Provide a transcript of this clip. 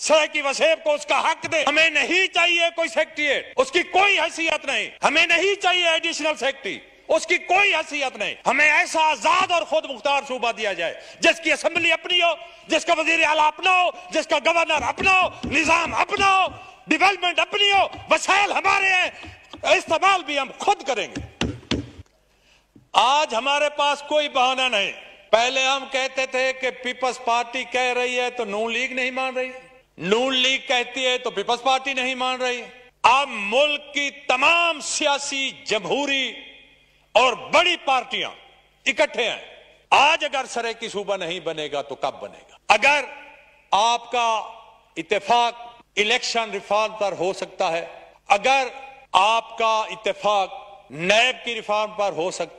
सड़क वसेब को उसका हक दे। हमें नहीं चाहिए कोई सेक्रेटरिएट उसकी कोई हैसियत नहीं। हमें नहीं चाहिए एडिशनल सेक्रेटरी उसकी कोई हैसियत नहीं। हमें ऐसा आज़ाद और खुद मुख्तार सूबा दिया जाए, जिसकी असेंबली अपनी हो, जिसका वज़ीर आला अपना हो, जिसका गवर्नर अपना हो, निज़ाम अपना हो डेवलपमेंट अपनी हो वसाइल हमारे हैं। इस्तेमाल भी हम खुद करेंगे। आज हमारे पास कोई बहाना नहीं। पहले हम कहते थे कि पीपल्स पार्टी कह रही है तो नून लीग नहीं मान रही। नून लीग कहती है तो पीपल्स पार्टी नहीं मान रही। अब मुल्क की तमाम सियासी जमहूरी और बड़ी पार्टियाँ इकट्ठे हैं। आज अगर सरे की सूबा नहीं बनेगा तो कब बनेगा? अगर आपका इतफाक इलेक्शन रिफॉर्म पर हो सकता है, अगर आपका इतफाक नैब की रिफॉर्म पर हो सकता है